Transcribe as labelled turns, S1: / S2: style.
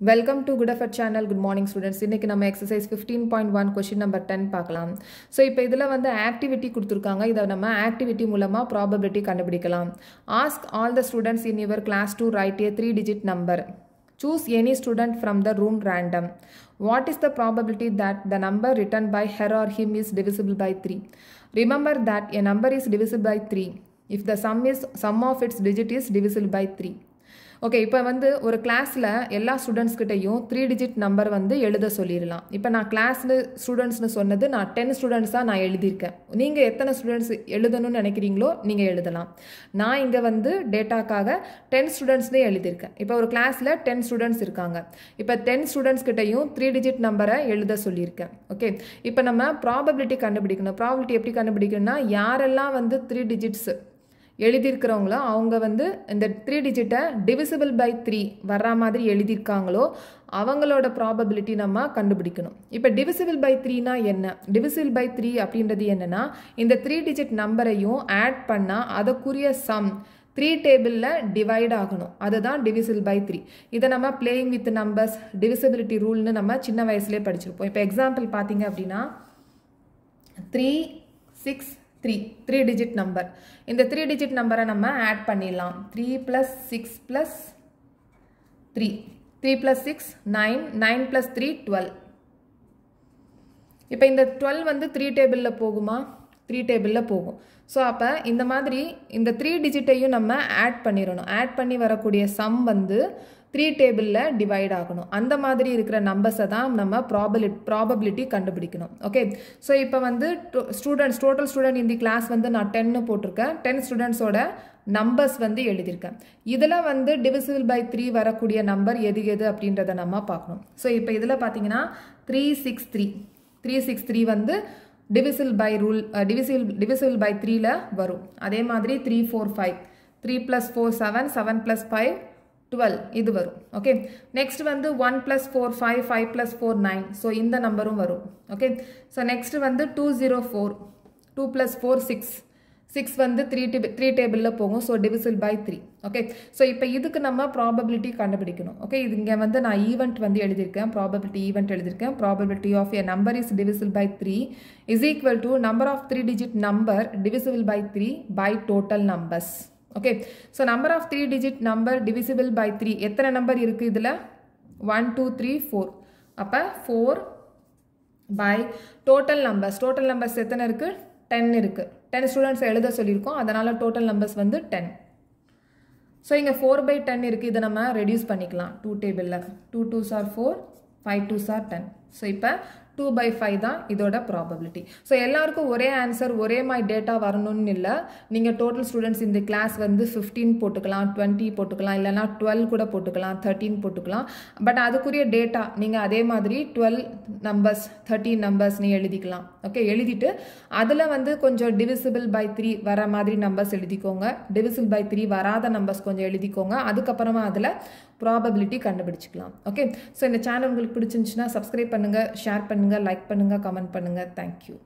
S1: Welcome to good effort channel good morning students இன்றைக்கி நம்ம exercise fifteen point one question number ten பார்க்கலாம் so இப்போ இதில் வந்து ஆக்டிவிட்டி கொடுத்துருக்காங்க இதை நம்ம ஆக்டிவிட்டி மூலமாக ப்ராபபிலிட்டி கண்டுபிடிக்கலாம் ask all the students in your class to write a three digit number choose any student from the room random what is the probability that the number written by her or him is divisible by three remember that a number is divisible by three if the sum is sum of its digit is divisible by three okay இப்போ வந்து ஒரு கிளாஸில் எல்லா ஸ்டூடெண்ட்ஸ்கிட்டையும் three digit number வந்து எழுத சொல்லிடலாம் இப்போ நான் கிளாஸில் ஸ்டூடெண்ட்ஸ்னு சொன்னது நான் டென் ஸ்டூடெண்ட்ஸாக நான் எழுதியிருக்கேன். நீங்கள் எத்தனை ஸ்டூடெண்ட்ஸ் எழுதணும்னு நினைக்கிறீங்களோ நீங்கள் எழுதலாம். நான் இங்கே வந்து டேட்டாக்காக டென் ஸ்டூடெண்ட்ஸ்னே எழுதியிருக்கேன். இப்போ ஒரு கிளாஸில் டென் ஸ்டூடெண்ட்ஸ் இருக்காங்க. இப்போ டென் ஸ்டூடெண்ட்ஸ்கிட்டையும் த்ரீ டிஜிட் நம்பரை எழுத சொல்லியிருக்கேன். ஓகே இப்போ நம்ம ப்ராபபிலிட்டி கண்டுபிடிக்கணும். ப்ராபபிலிட்டி எப்படி கண்டுபிடிக்கணும்னா யாரெல்லாம் வந்து த்ரீ டிஜிட்ஸ் எழுதியிருக்கிறவங்களோ அவங்க வந்து இந்த த்ரீ டிஜிட்டை டிவிசிபிள் பை த்ரீ வர்ற மாதிரி எழுதியிருக்காங்களோ அவங்களோட ப்ராபபிலிட்டி நம்ம கண்டுபிடிக்கணும். இப்போ டிவிசிபிள் பை த்ரீனா என்ன? டிவிசிபிள் பை த்ரீ அப்படின்றது என்னென்னா இந்த த்ரீ டிஜிட் நம்பரையும் ஆட் பண்ணால் அதற்குரிய சம் த்ரீ டேபிளில் டிவைட் ஆகணும். அதுதான் டிவிசிபிள் பை த்ரீ இதை நம்ம பிளேயிங் வித் நம்பர்ஸ் டிவிசிபிலிட்டி ரூல்னு நம்ம சின்ன வயசுலேயே படிச்சிருப்போம். இப்போ எக்ஸாம்பிள் பார்த்தீங்க அப்படின்னா three six three three digit number இந்த த்ரீ டிஜிட் நம்பரை நம்ம ஆட் பண்ணிடலாம். Three plus six plus three three plus six nine nine plus three twelve இப்போ இந்த டுவெல் வந்து த்ரீ டேபிளில் போகுமா? த்ரீ டேபிளில் போகும். ஸோ அப்போ இந்த மாதிரி இந்த த்ரீ டிஜிட்டையும் நம்ம ஆட் பண்ணிடணும். ஆட் பண்ணி வரக்கூடிய சம் வந்து த்ரீ டேபிளில் டிவைட் ஆகணும். அந்த மாதிரி இருக்கிற நம்பர்ஸை தான் நம்ம ப்ராபலி ப்ராபபிலிட்டி கண்டுபிடிக்கணும். ஓகே ஸோ இப்போ வந்து ஸ்டூடெண்ட்ஸ் டோட்டல் ஸ்டூடெண்ட் இந்த கிளாஸ் வந்து நான் டென்னு போட்டிருக்கேன். டென் ஸ்டூடெண்ட்ஸோட நம்பர்ஸ் வந்து எழுதியிருக்கேன். இதில் வந்து டிவிசிபிள் பை த்ரீ வரக்கூடிய நம்பர் எது எது அப்படின்றத நம்ம பார்க்கணும். ஸோ இப்போ இதில் பார்த்தீங்கன்னா three six three three six three வந்து divisible by rule divisible divisible by த்ரீல வரும். அதே மாதிரி three four five three plus four seven seven plus five twelve இது வரும் ஓகே நெக்ஸ்ட் வந்து one plus four five five plus four nine so இந்த நம்பரும் வரும் ஓகே ஸோ நெக்ஸ்ட் வந்து two zero four two plus four six six வந்து three table three டேபிளில் போகும் so divisible by three okay so இப்போ இதுக்கு நம்ம ப்ராபபிலிட்டி கண்டுபிடிக்கணும் ஓகே இது இங்கே வந்து நான் ஈவெண்ட் வந்து எழுதியிருக்கேன் ப்ராபபிலிட்டி ஈவெண்ட் எழுதியிருக்கேன். Probability of a number is divisible by three is equal to number of three digit number divisible by three by total numbers okay so number of three digit number divisible by three எத்தனை number இருக்குது இதில்? One two three four அப்போ four by total numbers total numbers எத்தனை இருக்குது ten இருக்குது ten students எழுத சொல்லியிருக்கோம். அதனால் டோட்டல் நம்பர்ஸ் வந்து டென் ஸோ இங்கே ஃபோர் பை டென் இருக்குது இதை நம்ம ரெடியூஸ் பண்ணிக்கலாம். டூ டேபிளில் two two sir four five two sir ten so இப்போ டூ பை ஃபைவ் தான் இதோட ப்ராபபிலிட்டி ஸோ எல்லாருக்கும் ஒரே ஆன்சர் ஒரே மாதிரி டேட்டா வரணும்னு இல்லை. நீங்கள் டோட்டல் ஸ்டூடெண்ட்ஸ் இந்த கிளாஸ் வந்து ஃபிஃப்டீன் போட்டுக்கலாம் டுவெண்ட்டி போட்டுக்கலாம் இல்லைனா டுவெல் கூட போட்டுக்கலாம் தேர்ட்டீன் போட்டுக்கலாம். பட் அதுக்குரிய டேட்டா நீங்கள் அதே மாதிரி டுவெல் நம்பர்ஸ் தேர்ட்டீன் நம்பர்ஸ் நீ எழுதிக்கலாம். ஓகே எழுதிட்டு அதில் வந்து கொஞ்சம் டிவிசிபிள் பை த்ரீ வர மாதிரி நம்பர்ஸ் எழுதிக்கோங்க. டிவிசிபிள் பை த்ரீ வராத நம்பர்ஸ் கொஞ்சம் எழுதிக்கோங்க. அதுக்கப்புறமா அதில் ப்ராபபிலிட்டி கண்டுபிடிச்சிக்கலாம். ஓகே ஸோ இந்த சேனல் உங்களுக்கு பிடிச்சிருந்துச்சுன்னா சப்ஸ்கிரைப் பண்ணுங்கள் ஷேர் பண்ணுங்கள் லைக் பண்ணுங்கள் கமெண்ட் பண்ணுங்கள் தேங்க்யூ